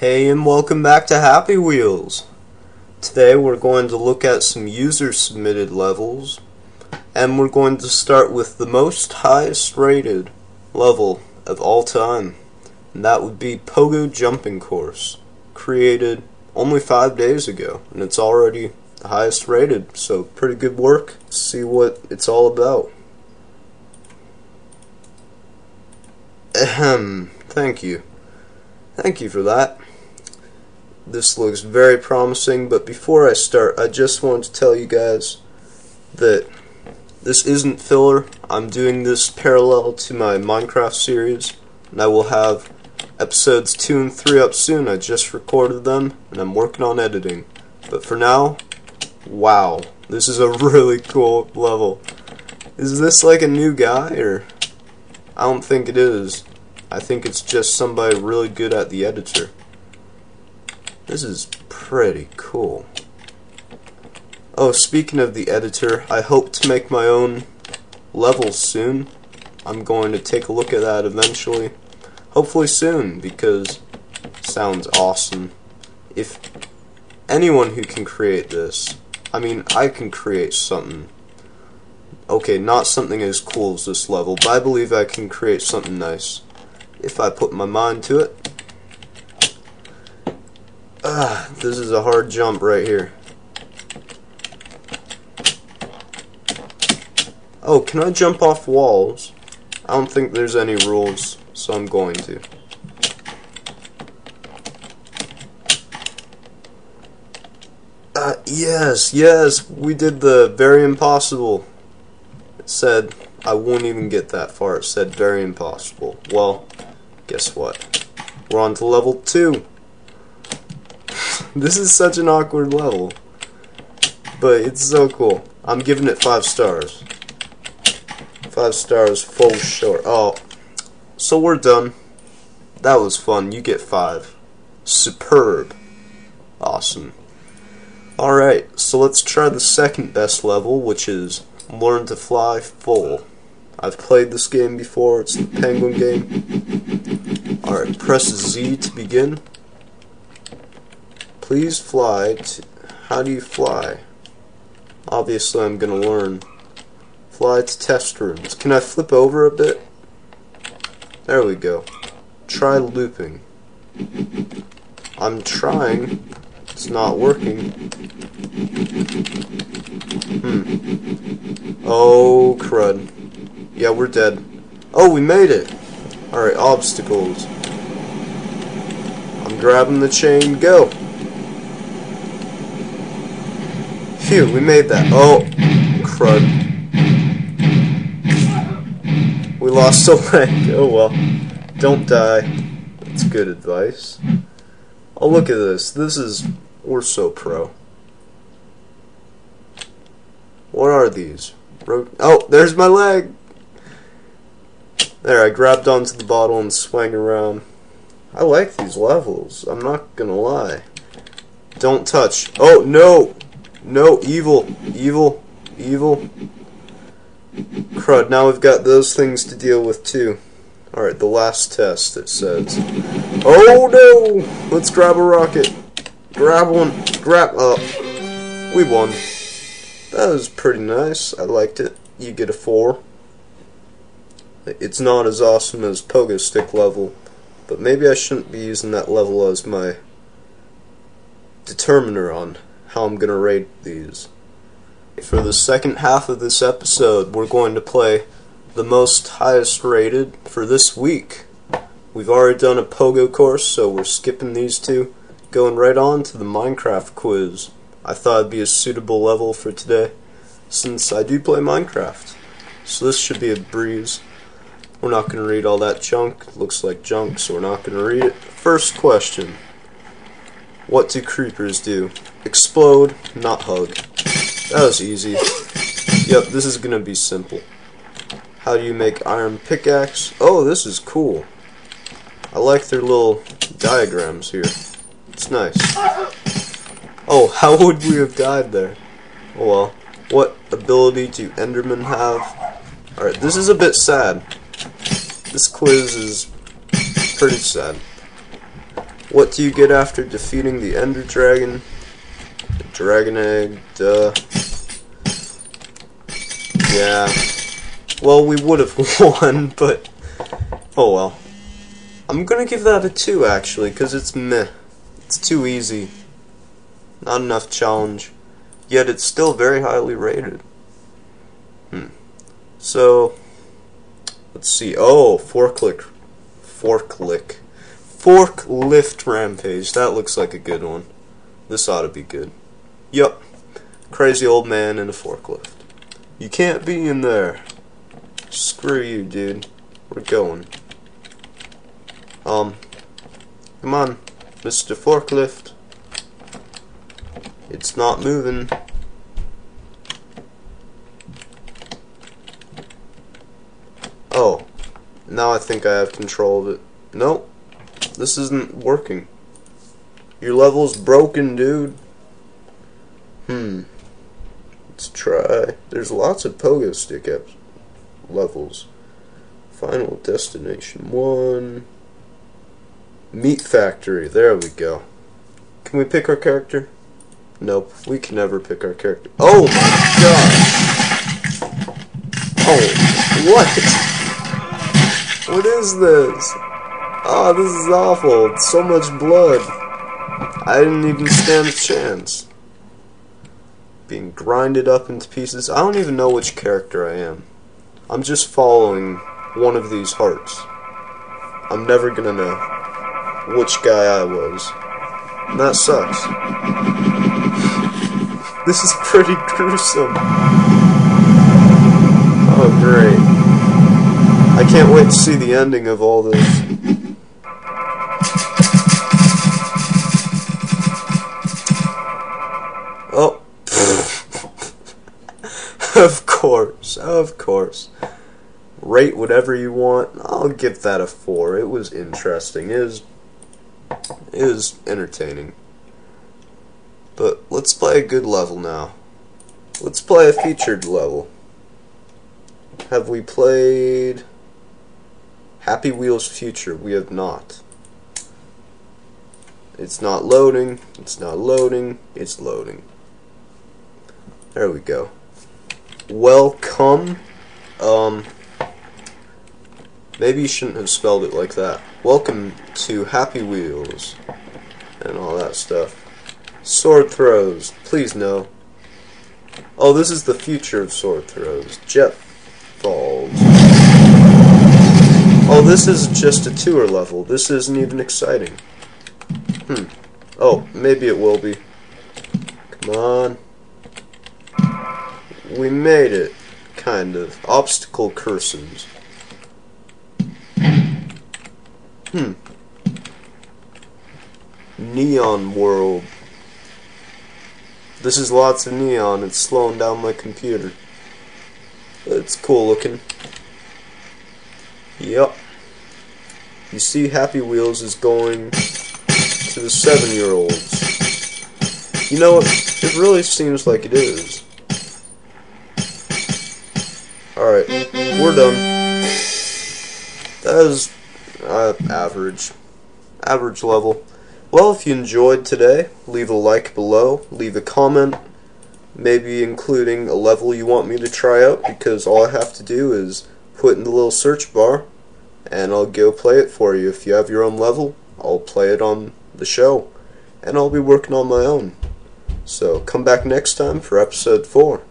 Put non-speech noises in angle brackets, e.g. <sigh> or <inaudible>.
Hey and welcome back to Happy Wheels. Today we're going to look at some user submitted levels and we're going to start with the most highest rated level of all time. And that would be Pogo Jumping Course, created only 5 days ago and it's already the highest rated, so pretty good work. Let's see what it's all about. Ahem, thank you. Thank you for that. This looks very promising, but before I start, I just want to tell you guys that this isn't filler. I'm doing this parallel to my Minecraft series, and I will have episodes 2 and 3 up soon. I just recorded them, and I'm working on editing. But for now, wow, this is a <laughs> really cool level. Is this like a new guy, or... I don't think it is. I think it's just somebody really good at the editor. This is pretty cool. Oh, speaking of the editor, I hope to make my own levels soon. I'm going to take a look at that eventually. Hopefully soon, because sounds awesome. If anyone who can create this, I mean, I can create something Okay, not something as cool as this level, but I believe I can create something nice. If I put my mind to it. Ah, this is a hard jump right here. Oh, can I jump off walls? I don't think there's any rules, so I'm going to. Uh, yes, yes, we did the very impossible It said I won't even get that far. It said very impossible. Well, guess what? We're on to level 2. <laughs> this is such an awkward level. But it's so cool. I'm giving it 5 stars. 5 stars full short. Oh, so we're done. That was fun. You get 5. Superb. Awesome. Alright, so let's try the second best level, which is Learn to Fly Full. I've played this game before, it's the penguin game. Alright, press Z to begin. Please fly to, how do you fly? Obviously I'm gonna learn. Fly to test rooms. Can I flip over a bit? There we go. Try looping. I'm trying. It's not working. Hmm. Oh, crud. Yeah, we're dead. Oh, we made it! Alright, obstacles. I'm grabbing the chain, go! Phew, we made that. Oh, crud. We lost a leg. <laughs> Oh well. Don't die. That's good advice. Oh, look at this. This is... We're so pro. What are these? oh, there's my leg! There, I grabbed onto the bottle and swung around. I like these levels, I'm not gonna lie. Don't touch. Oh, no! No, evil, evil, evil. Crud, now we've got those things to deal with too. Alright, the last test, it says. Oh no! Let's grab a rocket. Grab one. Grab up. We won. That was pretty nice. I liked it. You get a 4. It's not as awesome as Pogo Stick level, but maybe I shouldn't be using that level as my determiner on how I'm going to rate these. For the second half of this episode, we're going to play the most highest rated for this week. We've already done a Pogo course, so we're skipping these two. Going right on to the Minecraft quiz. I thought it'd be a suitable level for today, since I do play Minecraft. So this should be a breeze. We're not going to read all that junk. Looks like junk, so we're not going to read it. First question. What do creepers do? Explode, not hug. That was easy. Yep, this is to be simple. How do you make iron pickaxe? Oh, this is cool. I like their little diagrams here. It's nice. Oh, <laughs> how would we have died there? Oh well. What ability do Endermen have? Alright, this is a bit sad. This quiz is pretty sad. What do you get after defeating the Ender Dragon? The Dragon Egg, duh. Yeah. Well, we would have <laughs> won, but... Oh well. I'm gonna give that a 2, actually, because it's meh. It's too easy. Not enough challenge. Yet it's still very highly rated. Hmm. So, let's see. Oh, forklift. Forklift. Forklift Rampage. That looks like a good one. This ought to be good. Yup. Crazy old man in a forklift. You can't be in there. Screw you, dude. We're going. Um, come on, Mr. Forklift. It's not moving. Oh, now I think I have control of it. Nope, this isn't working. Your level's broken, dude. Hmm. Let's try. There's lots of pogo stick apps levels. Final destination one. Meat factory. There we go. Can we pick our character? Nope. We can never pick our character. Oh my god! Oh, what? What is this? Oh, this is awful. So much blood. I didn't even stand a chance. Being grinded up into pieces. I don't even know which character I am. I'm just following one of these hearts. I'm never gonna know which guy I was. And that sucks. <laughs> This is pretty gruesome. Oh, great. I can't wait to see the ending of all this. Course, of course. Rate whatever you want. I'll give that a 4. It was interesting. It was entertaining. But let's play a good level now. Let's play a featured level. Have we played Happy Wheels Future? We have not. It's not loading. It's not loading. It's loading. There we go. Welcome. Um, maybe you shouldn't have spelled it like that. Welcome to Happy Wheels and all that stuff. Sword throws. Please no. Oh, this is the future of sword throws. Jet falls. Oh, this is just a tour level. This isn't even exciting. Hmm. Oh, maybe it will be. Come on. We made it. Kind of. Obstacle curses. Hmm. Neon World. This is lots of neon. It's slowing down my computer. It's cool looking. Yep. You see Happy Wheels is going to the seven-year-olds. You know, it really seems like it is. Alright, we're done. That is uh, average. Average level. Well, if you enjoyed today, leave a like below, leave a comment, maybe including a level you want me to try out, because all I have to do is put in the little search bar, and I'll go play it for you. If you have your own level, I'll play it on the show, and I'll be working on my own. So come back next time for episode 4.